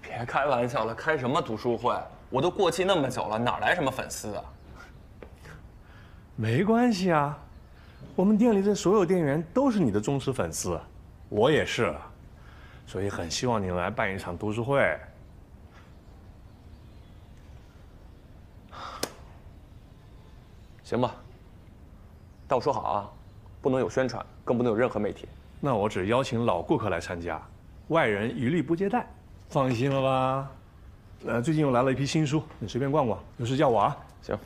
别开玩笑了，开什么读书会？我都过气那么久了，哪来什么粉丝啊？没关系啊，我们店里的所有店员都是你的忠实粉丝，我也是，所以很希望你来办一场读书会。行吧，但我说好啊，不能有宣传，更不能有任何媒体。那我只邀请老顾客来参加，外人一律不接待，放心了吧？呃，最近又来了一批新书，你随便逛逛，有事叫我啊。行。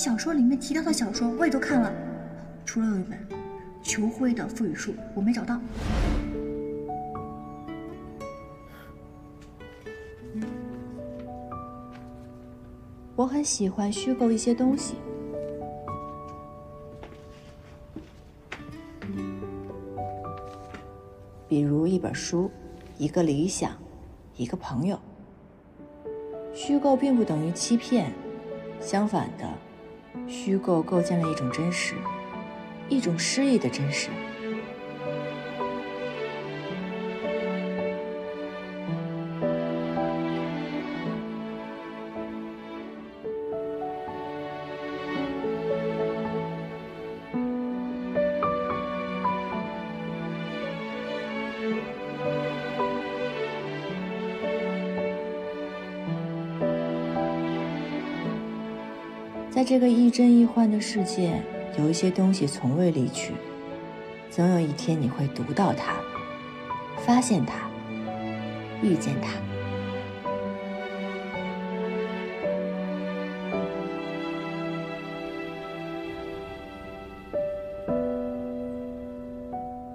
小说里面提到的小说，我也都看了。除了有一本裘辉的《赋予术》，我没找到。我很喜欢虚构一些东西，比如一本书、一个理想、一个朋友。虚构并不等于欺骗，相反的，虚构构建了一种真实，一种诗意的真实。这个亦真亦幻的世界，有一些东西从未离去，总有一天你会读到它，发现它，遇见它。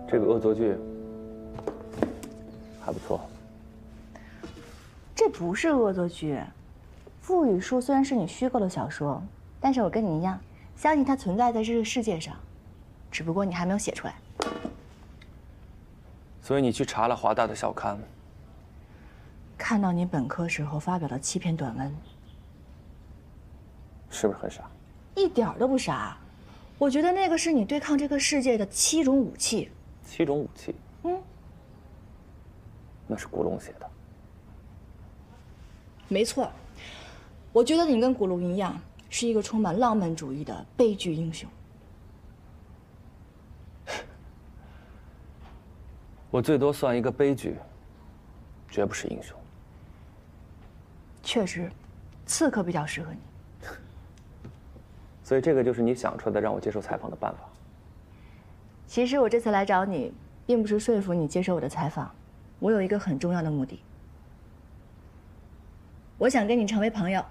这个恶作剧还不错。这不是恶作剧，《赋予术》虽然是你虚构的小说，但是我跟你一样，相信它存在在这个世界上，只不过你还没有写出来。所以你去查了华大的校刊，看到你本科时候发表的七篇短文，是不是很傻？一点都不傻。我觉得那个是你对抗这个世界的七种武器。七种武器，嗯，那是古龙写的。没错，我觉得你跟古龙一样，是一个充满浪漫主义的悲剧英雄。我最多算一个悲剧，绝不是英雄。确实，刺客比较适合你。所以这个就是你想出来的让我接受采访的办法。其实我这次来找你，并不是说服你接受我的采访，我有一个很重要的目的。我想跟你成为朋友。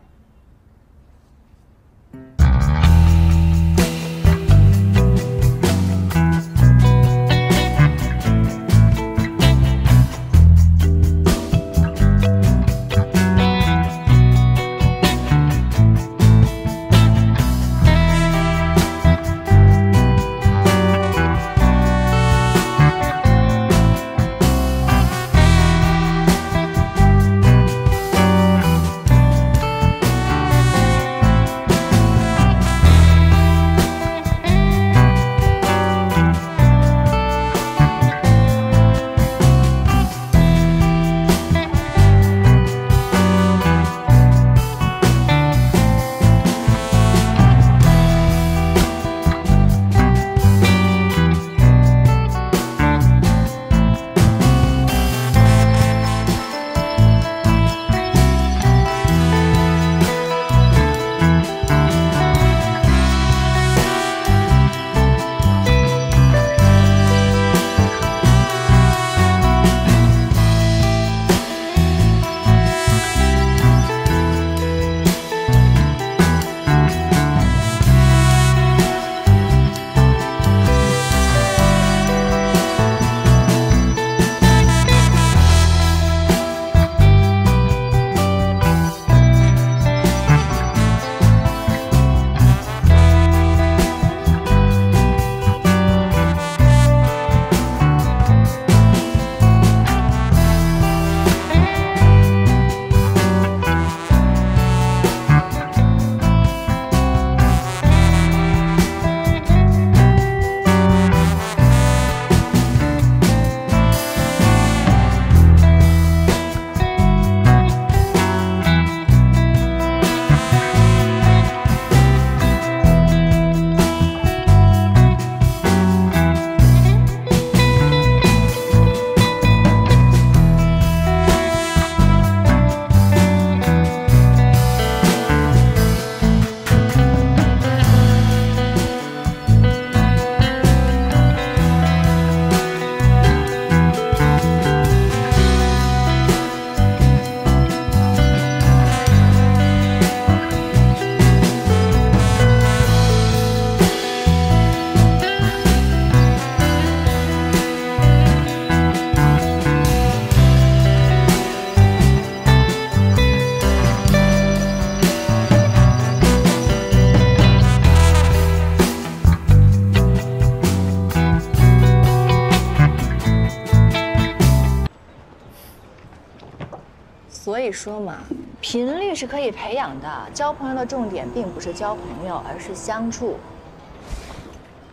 说嘛，频率是可以培养的。交朋友的重点并不是交朋友，而是相处。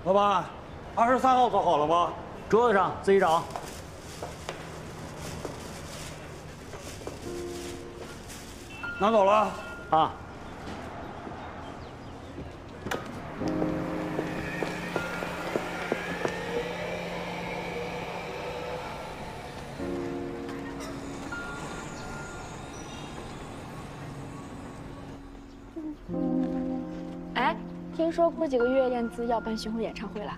老板，二十三号做好了吗？桌子上自己找。拿走了啊。过几个月燕姿要办巡回演唱会了，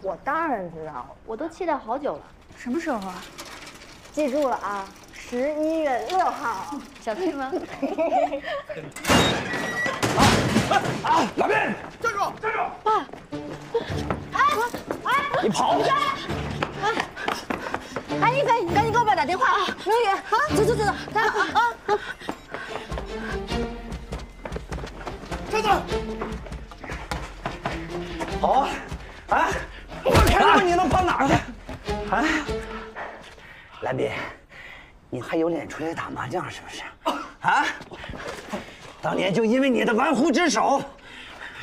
我当然知道，我都期待好久了。什么时候啊？记住了啊，十一月六号，想去吗？啊！老边，站住！站住！爸！哎哎，你跑！哎，一菲，你赶紧给我爸打电话啊！刘宇，啊，走走走走，来啊啊！站住！好啊！啊！我看到你能跑哪儿去？啊！兰斌，你还有脸出来打麻将是不是？啊！当年就因为你的玩忽职守，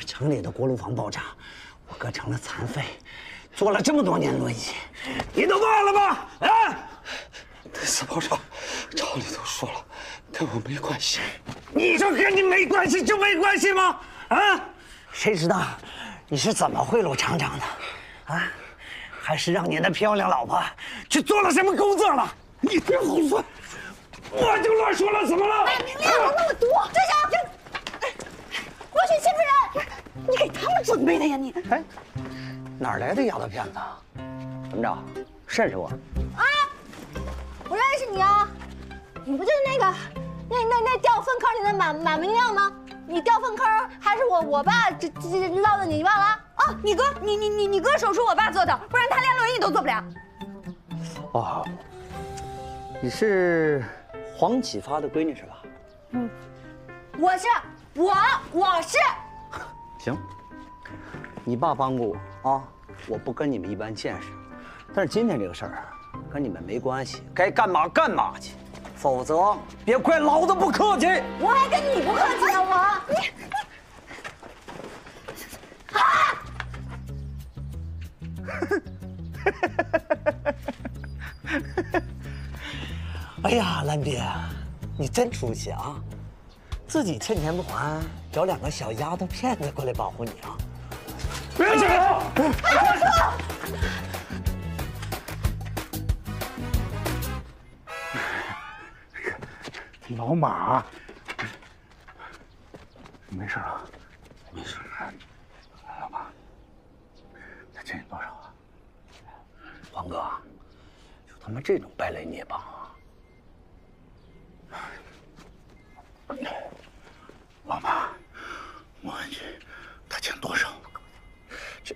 城里的锅炉房爆炸，我哥成了残废，坐了这么多年轮椅，你都忘了吗？啊！那次爆炸，厂里都说了，跟我没关系。你说跟你没关系就没关系吗？啊！谁知道你是怎么贿赂厂长的？啊！还是让你那漂亮老婆去做了什么工作了？你别胡说！我就乱说了，怎么了？哎明亮了那么多，站下！我去欺负人，你给他们准备的呀你？哎，哪来的丫头片子？怎么着？认识我？啊！我认识你啊！你不就是那个那那那掉粪坑里的马马明亮吗？你掉粪坑还是我我爸这这捞的，你忘了？哦，你哥，你你你你哥手术我爸做的，不然他连轮椅都坐不了。哦，你是黄启发的闺女是吧？嗯，我是我我是。行，你爸帮过我啊，我不跟你们一般见识。但是今天这个事儿跟你们没关系，该干嘛干嘛去，否则别怪老子不客气。我还跟你不客气呢，我你啊！哎呀，兰斌，你真出息啊！自己欠钱不还，找两个小丫头片子过来保护你啊！别动手！老马，没事了，没事。老马，他欠你多少啊？王哥，就他妈这种败类孽帮啊！老马，我问你，他欠多少？这，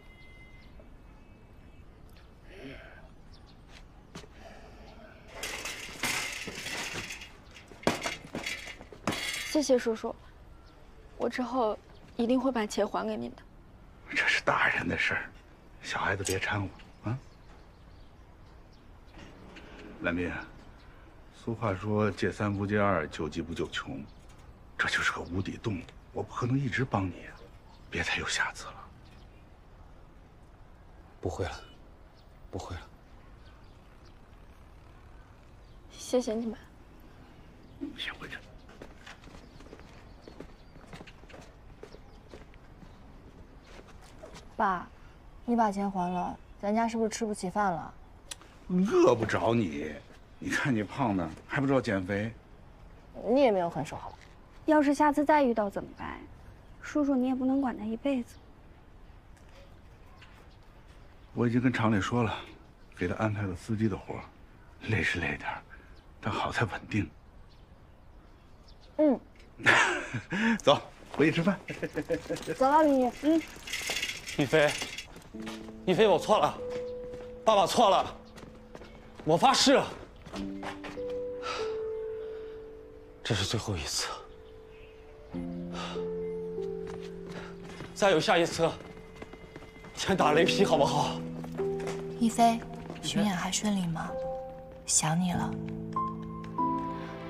谢谢叔叔，我之后一定会把钱还给您的。这是大人的事儿，小孩子别掺和啊。兰斌，俗话说借三不借二，救急不救穷，这就是个无底洞，我不可能一直帮你，别再有下次了。不会了，不会了。谢谢你们。先回去。爸，你把钱还了，咱家是不是吃不起饭了？饿不着你，你看你胖的，还不知道减肥。你也没有很瘦，好吧？要是下次再遇到怎么办？叔叔，你也不能管他一辈子。我已经跟厂里说了，给他安排了司机的活，累是累点但好在稳定。嗯，走，回去吃饭。走了，明宇。嗯，一飞，一飞，我错了，爸爸错了，我发誓，这是最后一次，再有下一次，先打雷劈好不好？一飞，巡演还顺利吗？想你了。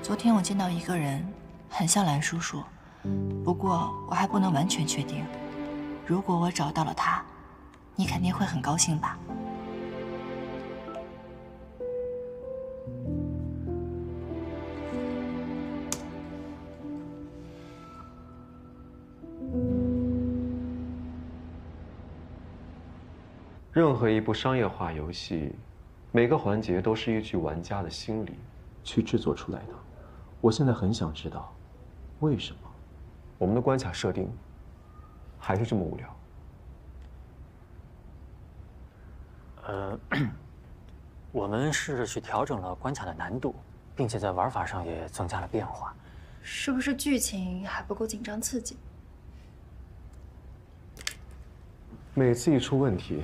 昨天我见到一个人，很像蓝叔叔，不过我还不能完全确定。如果我找到了他，你肯定会很高兴吧？任何一部商业化游戏，每个环节都是依据玩家的心理去制作出来的。我现在很想知道，为什么我们的关卡设定还是这么无聊？呃，我们试着去调整了关卡的难度，并且在玩法上也增加了变化。是不是剧情还不够紧张刺激？每次一出问题。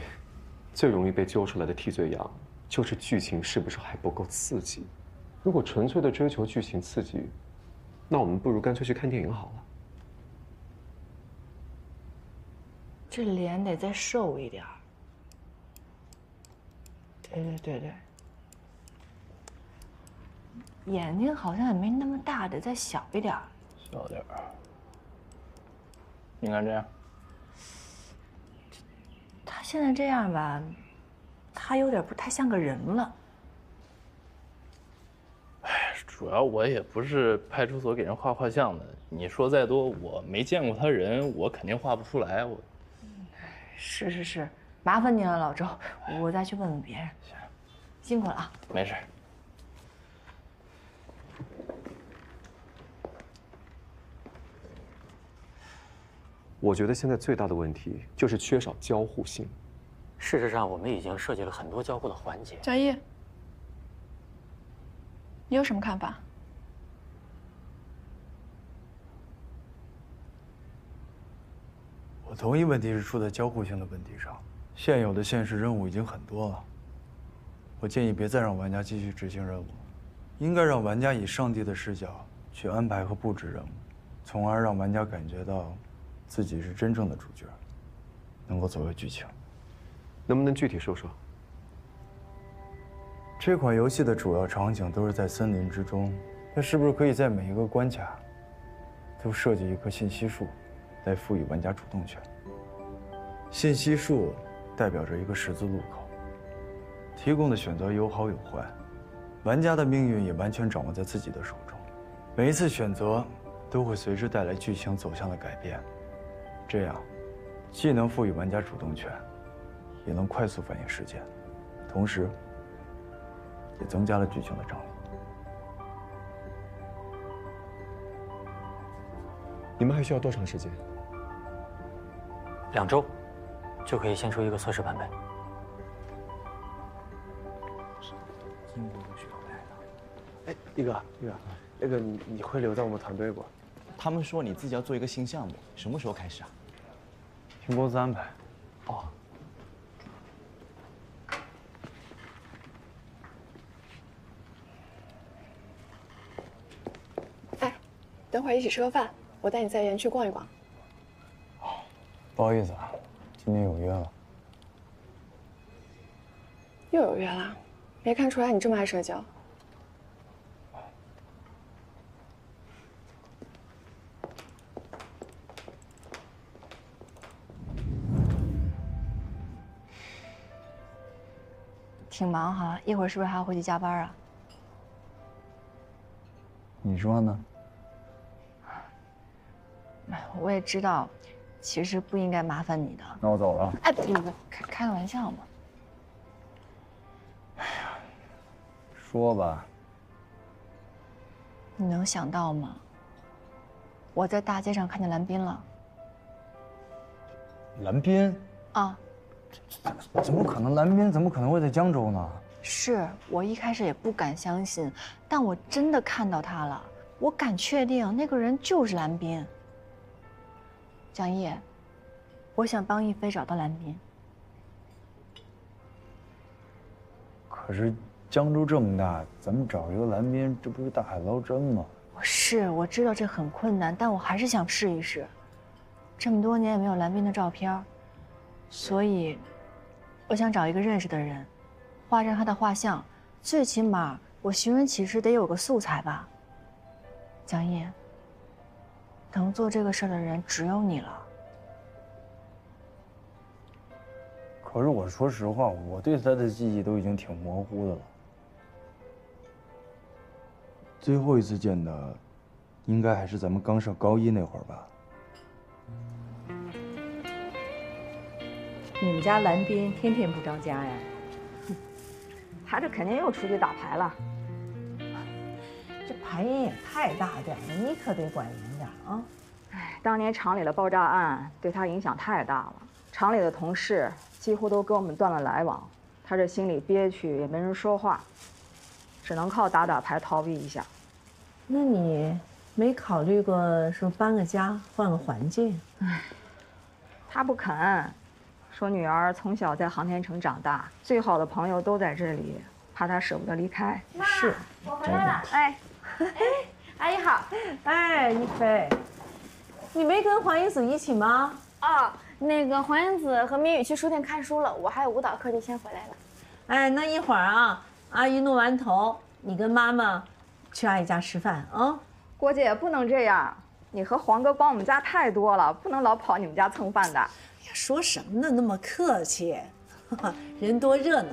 最容易被揪出来的替罪羊，就是剧情是不是还不够刺激？如果纯粹的追求剧情刺激，那我们不如干脆去看电影好了。这脸得再瘦一点对对对对，眼睛好像也没那么大，得再小一点小点儿。你看这样。他现在这样吧，他有点不太像个人了。哎，主要我也不是派出所给人画画像的，你说再多，我没见过他人，我肯定画不出来。我，是是是，麻烦您了，老周，我再去问问别人。行，辛苦了啊。没事。我觉得现在最大的问题就是缺少交互性。事实上，我们已经设计了很多交互的环节。小易，你有什么看法？我同意问题是出在交互性的问题上。现有的现实任务已经很多了，我建议别再让玩家继续执行任务，应该让玩家以上帝的视角去安排和布置任务，从而让玩家感觉到。自己是真正的主角，能够左右剧情。能不能具体说说？这款游戏的主要场景都是在森林之中，那是不是可以在每一个关卡都设计一棵信息树，来赋予玩家主动权？信息树代表着一个十字路口，提供的选择有好有坏，玩家的命运也完全掌握在自己的手中。每一次选择都会随之带来剧情走向的改变。这样，既能赋予玩家主动权，也能快速反应事件，同时，也增加了剧情的张力。你们还需要多长时间？两周，就可以先出一个测试版本。英国的学来的。哎，一哥，一哥，那个你你会留在我们团队不？他们说你自己要做一个新项目，什么时候开始啊？听公司安排。哦。哎，等会儿一起吃个饭，我带你在园区逛一逛。哦，不好意思啊，今天有约了。又有约了？没看出来你这么爱社交。挺忙哈，一会儿是不是还要回去加班啊？你说呢？我也知道，其实不应该麻烦你的。那我走了。哎，不不，开开个玩笑嘛。哎呀，说吧。你能想到吗？我在大街上看见蓝斌了。蓝斌？啊。怎么可能？蓝斌怎么可能会在江州呢？是我一开始也不敢相信，但我真的看到他了。我敢确定那个人就是蓝斌。蒋毅，我想帮一飞找到蓝斌。可是江州这么大，咱们找一个蓝斌，这不是大海捞针吗？我是，我知道这很困难，但我还是想试一试。这么多年也没有蓝斌的照片。所以，我想找一个认识的人，画张他的画像，最起码我寻人启事得有个素材吧。蒋毅，能做这个事儿的人只有你了。可是我说实话，我对他的记忆都已经挺模糊的了。最后一次见他，应该还是咱们刚上高一那会儿吧。你们家蓝斌天天不着家呀？他这肯定又出去打牌了。这牌瘾也太大点了，你可得管严点哎，当年厂里的爆炸案对他影响太大了，厂里的同事几乎都跟我们断了来往，他这心里憋屈，也没人说话，只能靠打打牌逃避一下。那你没考虑过说搬个家，换个环境？哎，他不肯。说女儿从小在航天城长大，最好的朋友都在这里，怕她舍不得离开。是，我回来了。哎，哎，阿姨好。哎，一菲，你没跟黄英子一起吗？哦，那个黄英子和明宇去书店看书了，我还有舞蹈课就先回来了。哎，那一会儿啊，阿姨弄完头，你跟妈妈去阿姨家吃饭啊。郭姐不能这样，你和黄哥帮我们家太多了，不能老跑你们家蹭饭的。哎呀说什么呢？那么客气，人多热闹。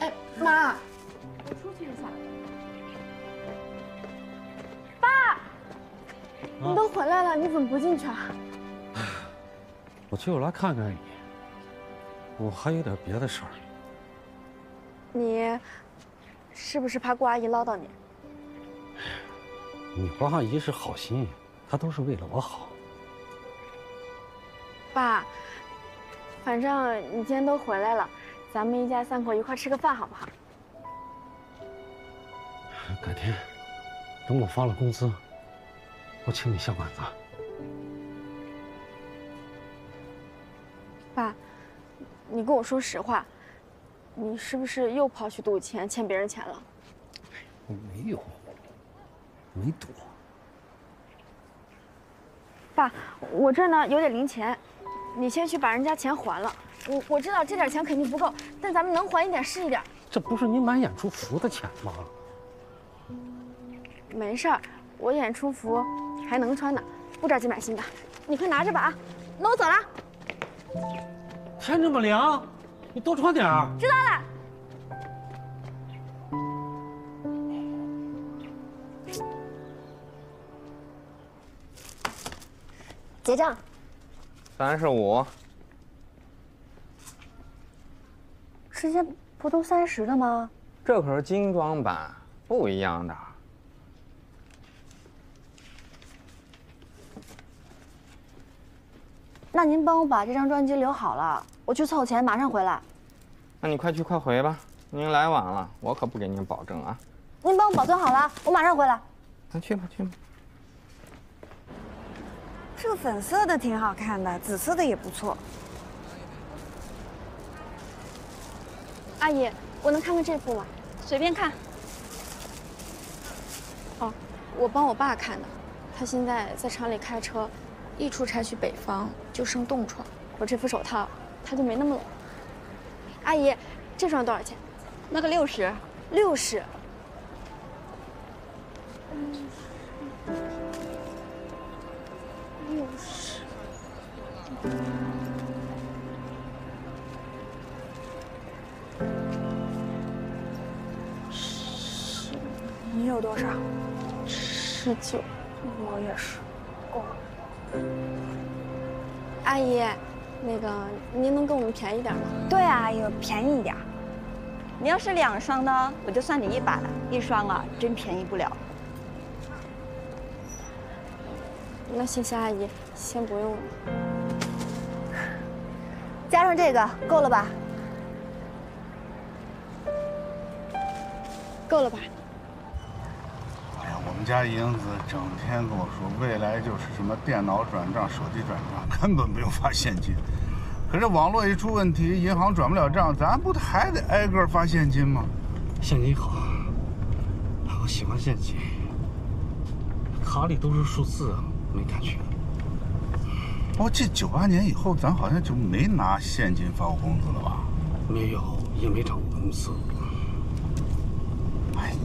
哎，妈，我出去一你都回来了，你怎么不进去啊？我就来看看你，我还有点别的事儿。你是不是怕顾阿姨唠叨你？你顾阿姨是好心，她都是为了我好。爸，反正你今天都回来了，咱们一家三口一块吃个饭好不好？改天，等我发了工资，我请你下馆子。爸，你跟我说实话，你是不是又跑去赌钱，欠别人钱了？我没有，没赌。爸，我这呢有点零钱。你先去把人家钱还了，我我知道这点钱肯定不够，但咱们能还一点是一点。这不是你买演出服的钱吗？没事儿，我演出服还能穿呢，不着急买新的。你快拿着吧啊，那我走了。天这么凉，你多穿点儿。知道了。结账。三十五，之前不都三十的吗？这可是精装版，不一样的。那您帮我把这张专辑留好了，我去凑钱，马上回来。那你快去快回吧，您来晚了，我可不给您保证啊。您帮我保存好了，我马上回来。那去吧，去吧。这个粉色的挺好看的，紫色的也不错。阿姨，我能看看这幅吗？随便看。哦，我帮我爸看的，他现在在厂里开车，一出差去北方就生冻疮。我这副手套，它就没那么冷。阿姨，这双多少钱？那个六十。六十。六十，十，你有多少？十九，我也是，姨，那个您能给我们便宜点吗？对啊，有便宜一点。你要是两双呢，我就算你一百；一双啊，真便宜不了。那谢谢阿姨，先不用了。加上这个够了吧？够了吧？家英子整天跟我说，未来就是什么电脑转账、手机转账，根本不用发现金。可是网络一出问题，银行转不了账，咱不还得挨个发现金吗？现金好，我喜欢现金，卡里都是数字。没感觉。我记九八年以后，咱好像就没拿现金发过工资了吧？没有，也没涨过工资。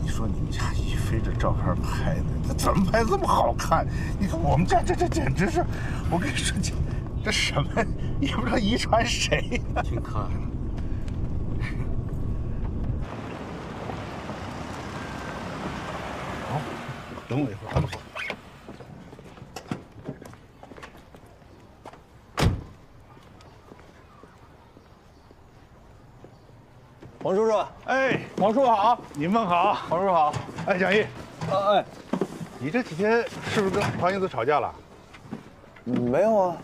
说你们家一飞这照片拍的，这怎么拍这么好看？你看我们家这这简直是，我跟你说这这什么也不知道遗传谁呀、挺可爱的。好，等我一会儿啊。黄叔叔，哎，黄叔好，你们好，黄叔好。哎，蒋毅，啊哎，你这几天是不是跟黄英子吵架了？没有啊，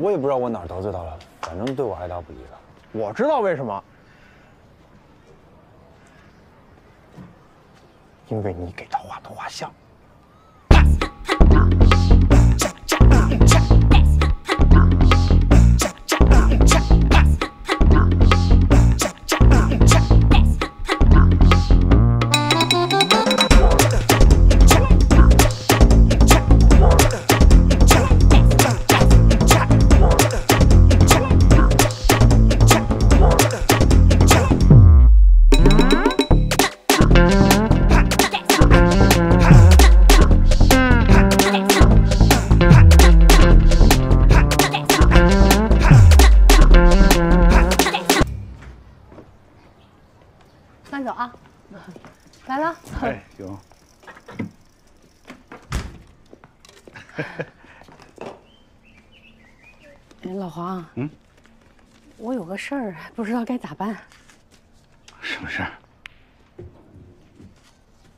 我也不知道我哪儿得罪他了，反正对我爱答不理的。我知道为什么，因为你给他画的画像。不知道该咋办。什么事儿？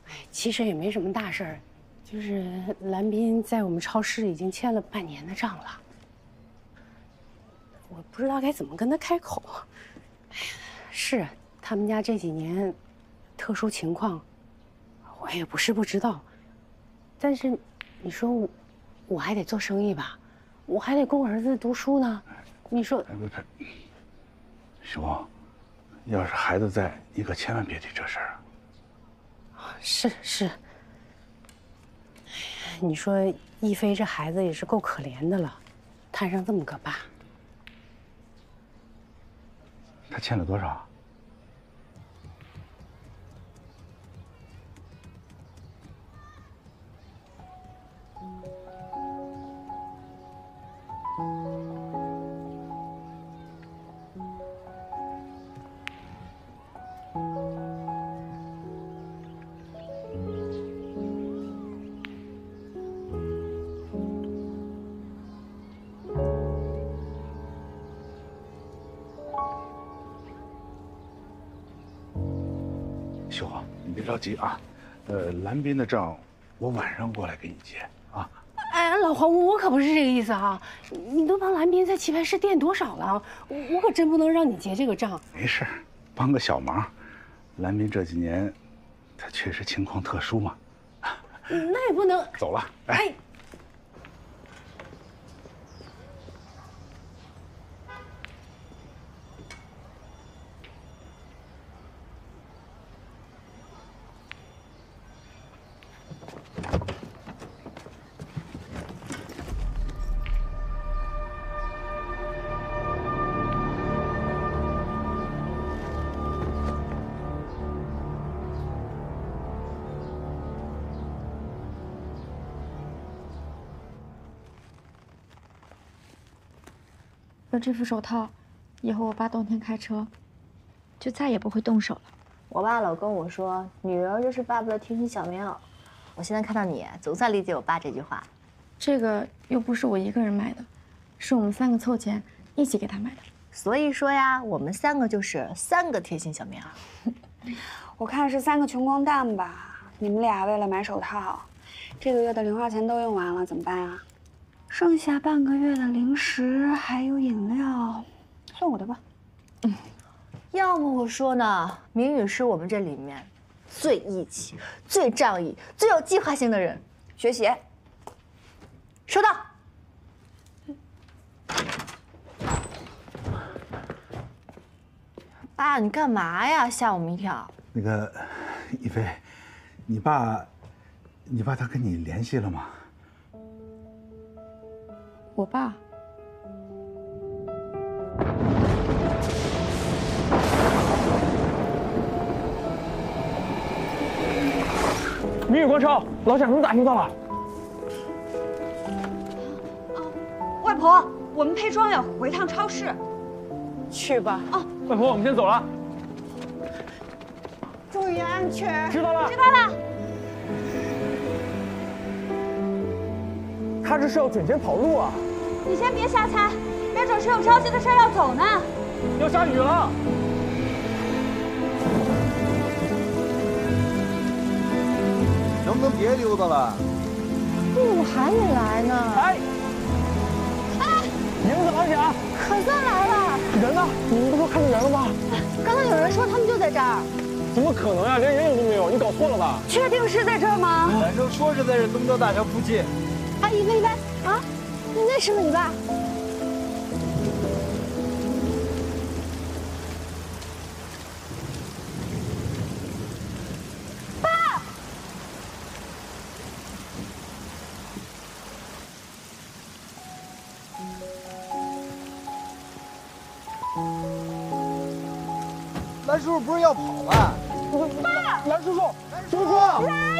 哎其实也没什么大事儿，就是蓝斌在我们超市已经欠了半年的账了，我不知道该怎么跟他开口。哎呀，是他们家这几年特殊情况，我也不是不知道，但是你说我我还得做生意吧，我还得供儿子读书呢，你说哎，不是，兄，要是孩子在，你可千万别提这事儿啊。是是，你说一飞这孩子也是够可怜的了，摊上这么个爸。他欠了多少？急啊，呃，蓝斌的账我晚上过来给你结啊。哎，老黄，我可不是这个意思啊！你都帮蓝斌在棋牌室垫多少了？我我可真不能让你结这个账。没事，帮个小忙。蓝斌这几年，他确实情况特殊嘛。那也不能。走了，哎，哎，这副手套，以后我爸冬天开车，就再也不会动手了。我爸老跟我说，女儿就是爸爸的贴心小棉袄。我现在看到你，总算理解我爸这句话。这个又不是我一个人买的，是我们三个凑钱一起给他买的。所以说呀，我们三个就是三个贴心小棉袄。我看是三个穷光蛋吧。你们俩为了买手套，这个月的零花钱都用完了，怎么办啊？剩下半个月的零食还有饮料，算我的吧。嗯要不我说呢，明宇是我们这里面最义气、最仗义、最有计划性的人。学习。收到。爸，你干嘛呀？吓我们一跳。那个，一菲，你爸，你爸他跟你联系了吗？我爸。明宇光超，老蒋能打听到了。外婆，我们配装要回趟超市。去吧。啊，外婆，我们先走了。注意安全。知道了。知道了。他这是要卷钱跑路啊！你先别瞎猜，没准是有着急的事要走呢。要下雨了。能不能别溜达了？队伍还没来呢。哎，银子老蒋，可算来了。人呢？你们不说看见人了吗？刚才有人说他们就在这儿。怎么可能呀？连人影都没有，你搞错了吧？确定是在这儿吗？反正说是在这东郊大桥附近。阿姨，喂喂啊，那是不是你爸？爸！蓝叔叔不是要跑吗？爸！蓝叔叔，叔叔，蓝叔叔！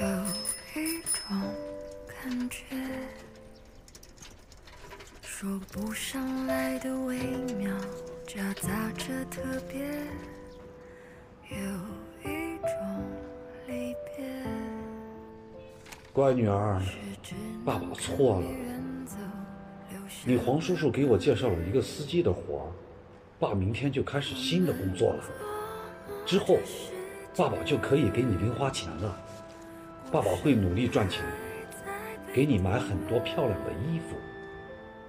有一种感觉，说不上来的微妙，夹杂着特别。有一种离别，乖女儿，爸爸错了。你黄叔叔给我介绍了一个司机的活，爸明天就开始新的工作了。之后，爸爸就可以给你零花钱了。爸爸会努力赚钱，给你买很多漂亮的衣服。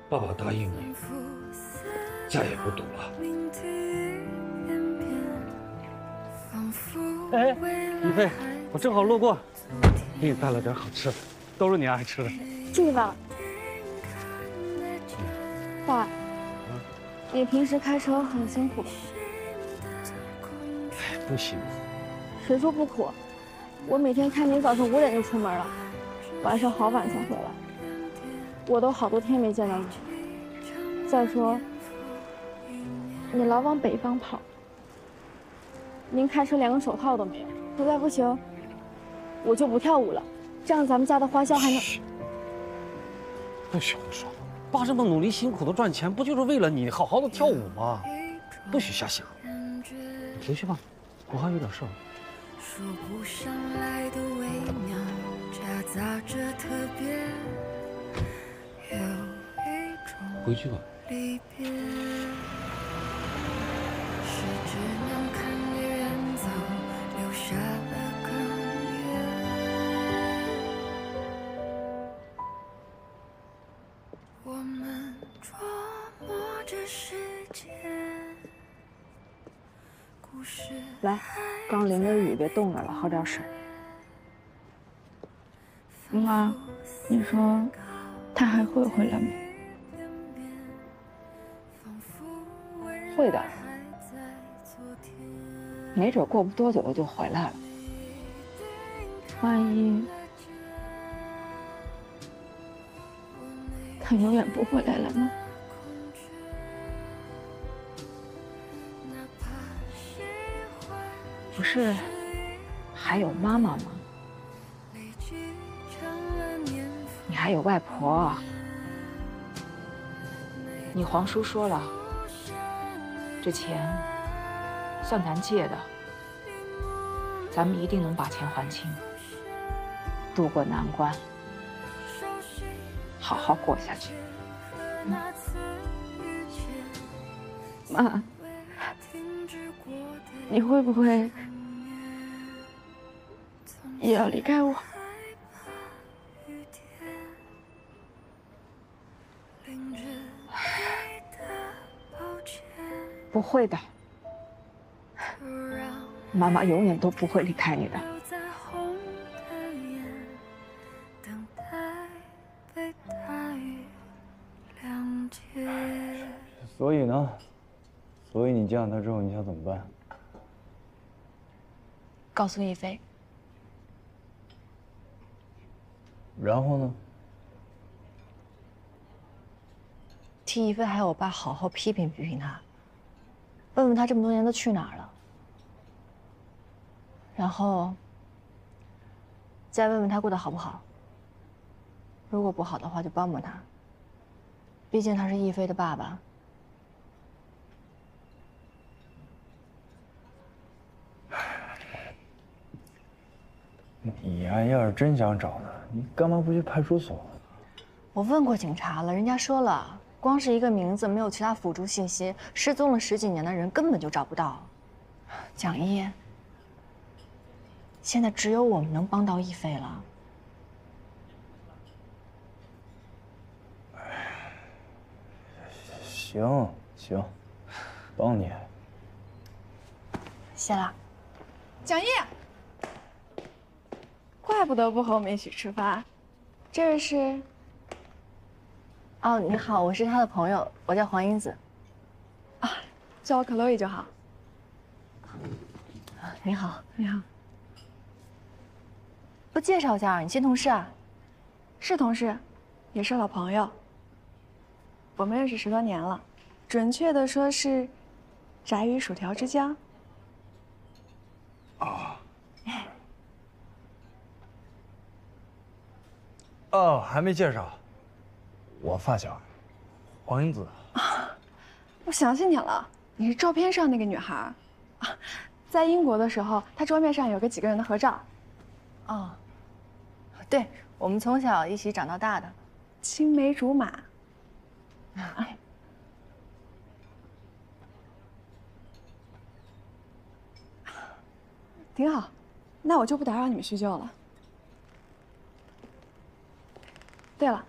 爸爸答应你，再也不赌了。哎，李飞，我正好路过，给你带了点好吃的，都是你爱吃的。谢谢爸。爸，你平时开车很辛苦吧？不行，谁说不苦？我每天看你早上五点就出门了，晚上好晚才回来，我都好多天没见到你。再说，你老往北方跑，您开车连个手套都没有，实在不行，我就不跳舞了，这样咱们家的花销还能……不许胡说！爸这么努力辛苦的赚钱，不就是为了你好好的跳舞吗？不许瞎想。你回去吧，我还有点事儿。说不上来的微妙，夹杂着特别，有一种回去吧。离别，是只能来，刚淋着雨，别冻着了，喝点水。妈，你说他还会回来吗？会的，没准过不多久就回来了。万一他永远不回来了呢？不是还有妈妈吗？你还有外婆。你皇叔说了，这钱算咱借的，咱们一定能把钱还清，渡过难关，好好过下去。妈，你会不会也要离开我？不会的，妈妈永远都不会离开你的。所以呢？所以你见了他之后，你想怎么办？告诉亦菲，然后呢？替亦菲还有我爸好好批评批评他，问问他这么多年都去哪儿了，然后再问问他过得好不好。如果不好的话，就帮帮他。毕竟他是亦菲的爸爸。你呀，要是真想找呢，你干嘛不去派出所？我问过警察了，人家说了，光是一个名字，没有其他辅助信息，失踪了十几年的人根本就找不到。蒋一，现在只有我们能帮到亦菲了。行行，帮你。谢了。蒋毅，怪不得不和我们一起吃饭，这位是……哦，你好，我是他的朋友，我叫黄英子。啊，叫我克洛伊就好。你好，你好。不介绍一下，你新同事啊？是同事，也是老朋友。我们认识十多年了，准确的说是炸鱼薯条之交。啊。哦，还没介绍，我发小，黄英子。我想起你了，你是照片上那个女孩啊，在英国的时候，她桌面上有个几个人的合照。哦，对，我们从小一起长到大的，青梅竹马。哎，挺好，那我就不打扰你们叙旧了。对了，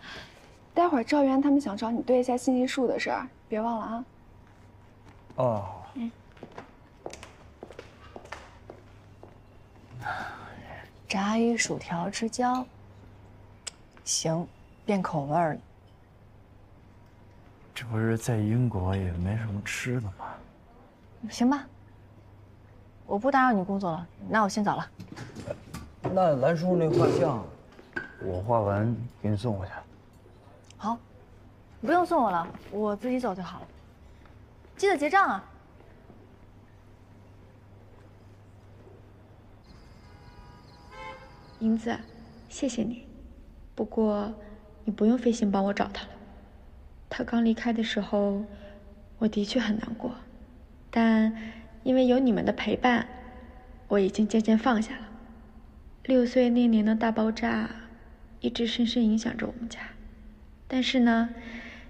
待会儿赵源他们想找你对一下信息树的事儿，别忘了啊。哦。嗯。炸鱼薯条之交。行，变口味了。这不是在英国也没什么吃的吗？行吧，我不打扰你工作了，那我先走了。那兰叔那画像，我画完给你送过去。好，不用送我了，我自己走就好了。记得结账啊。英子，谢谢你，不过你不用费心帮我找他了。他刚离开的时候，我的确很难过，但因为有你们的陪伴，我已经渐渐放下了。六岁那年的大爆炸，一直深深影响着我们家。但是呢，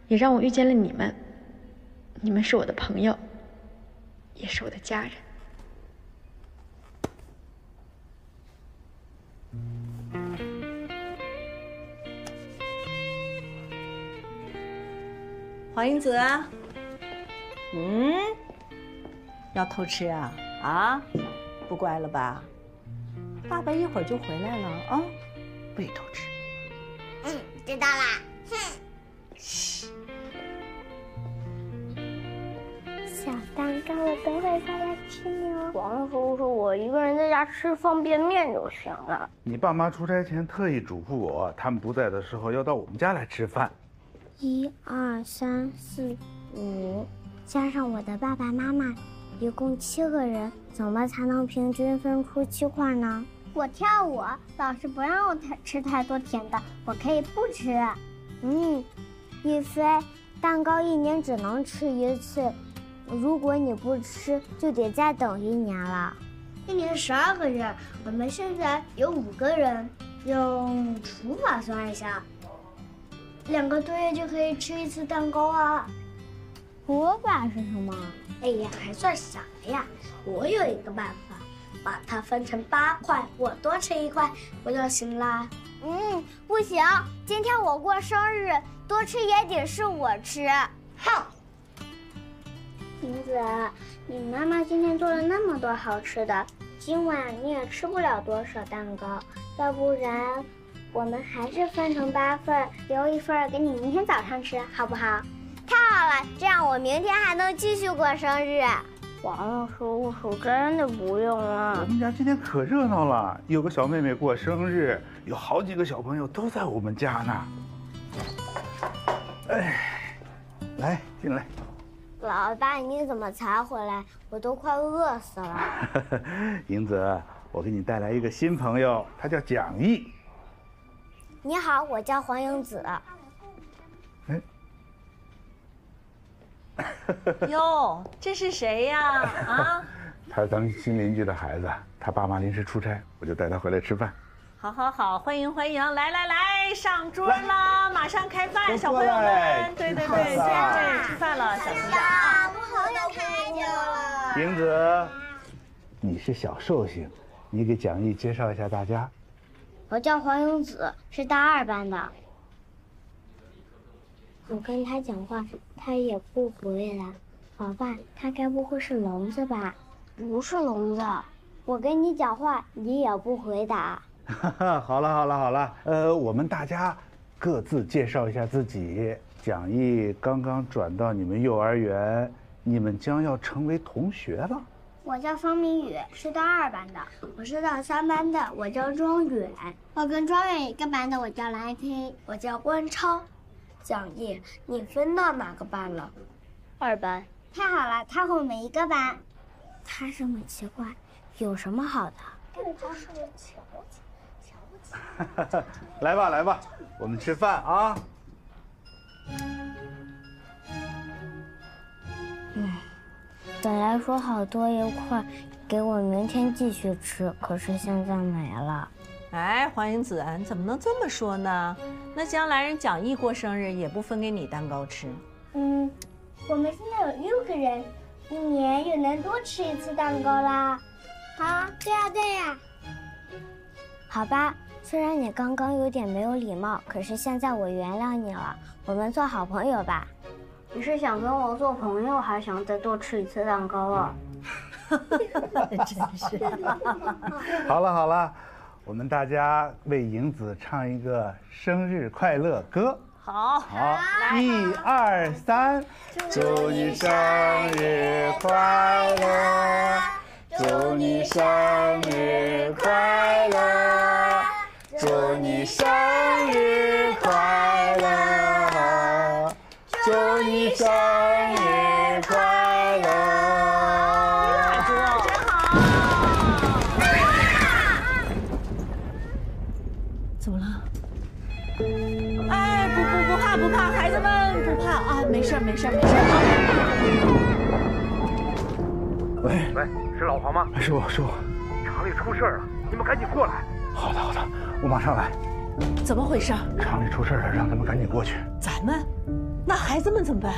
也让我遇见了你们。你们是我的朋友，也是我的家人。黄英子，嗯，要偷吃啊？啊，不乖了吧？爸爸一会儿就回来了啊，不许偷吃。嗯，知道啦。哼。小蛋糕我都会下来吃你哦。王叔叔，我一个人在家吃方便面就行了。你爸妈出差前特意嘱咐我，他们不在的时候要到我们家来吃饭。一二三四五，加上我的爸爸妈妈，一共七个人，怎么才能平均分出七块呢？我跳舞，老师不让我太吃太多甜的，我可以不吃。嗯，一飞，蛋糕一年只能吃一次，如果你不吃，就得再等一年了。一年十二个月，我们现在有五个人，用除法算一下。两个多月就可以吃一次蛋糕啊！除法是什么？哎呀，还算啥呀？我有一个办法，把它分成八块，我多吃一块不就行啦？嗯，不行，今天我过生日，多吃也得是我吃。哼！瓶子，你妈妈今天做了那么多好吃的，今晚你也吃不了多少蛋糕，要不然。我们还是分成八份，留一份给你明天早上吃，好不好？太好了，这样我明天还能继续过生日。王叔叔真的不用了。我们家今天可热闹了，有个小妹妹过生日，有好几个小朋友都在我们家呢。哎，来进来。老爸，你怎么才回来？我都快饿死了。英子，我给你带来一个新朋友，他叫蒋毅。你好，我叫黄英子。哟，这是谁呀？啊？他是咱们新邻居的孩子，他爸妈临时出差，我就带他回来吃饭。好，好，好，欢迎，欢迎，来来来，上桌啦！马上开饭，小朋友们，对对对，对，吃饭了，小心点啊！我好想太久了。英子，你是小寿星，你给蒋毅介绍一下大家。我叫黄英子，是大二班的。我跟他讲话，他也不回来。老爸，他该不会是聋子吧？不是聋子。我跟你讲话，你也不回答。好了好了好了，呃，我们大家各自介绍一下自己。蒋毅刚刚转到你们幼儿园，你们将要成为同学了。我叫方明宇，是大二班的。我是大三班的，我叫庄远。我跟庄远一个班的，我叫蓝天。我叫关超。蒋毅，你分到哪个班了？二班。太好了，他和我们一个班。他这么奇怪，有什么好的？跟他说瞧瞧瞧瞧。来吧来吧，我们吃饭啊。嗯。本来说好多一块，给我明天继续吃，可是现在没了。哎，黄英子，你怎么能这么说呢？那将来人蒋毅过生日也不分给你蛋糕吃。嗯，我们现在有六个人，一年又能多吃一次蛋糕啦。啊，对呀对呀。好吧，虽然你刚刚有点没有礼貌，可是现在我原谅你了。我们做好朋友吧。你是想跟我做朋友，还是想再多吃一次蛋糕啊？真是。好 了好了，我们大家为莹子唱一个生日快乐歌。好，好，一二三，祝你生日快乐，祝你生日快乐，祝你生日快乐。没事没事没事啊。喂喂，是老黄吗？是我是我。厂里出事了，你们赶紧过来。好的好的，我马上来。怎么回事？厂里出事了，让他们赶紧过去。咱们，那孩子们怎么办？